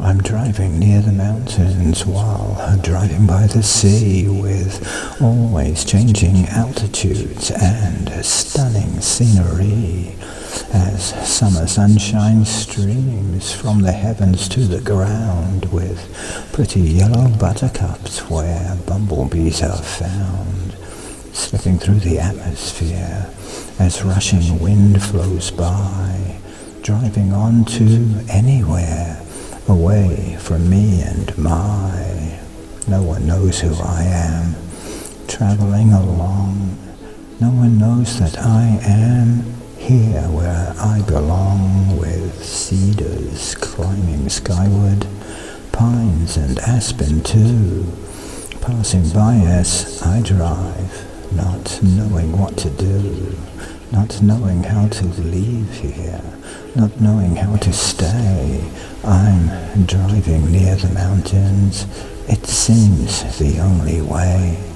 I'm driving near the mountains while driving by the sea with always changing altitudes and stunning scenery as summer sunshine streams from the heavens to the ground with pretty yellow buttercups where bumblebees are found slipping through the atmosphere as rushing wind flows by driving on to anywhere away from me and my. No one knows who I am, traveling along. No one knows that I am here where I belong, with cedars climbing skyward, pines and aspen too. Passing by as I drive, not knowing what to do, not knowing how to leave here, not knowing how to stay. I'm driving near the mountains. It seems the only way.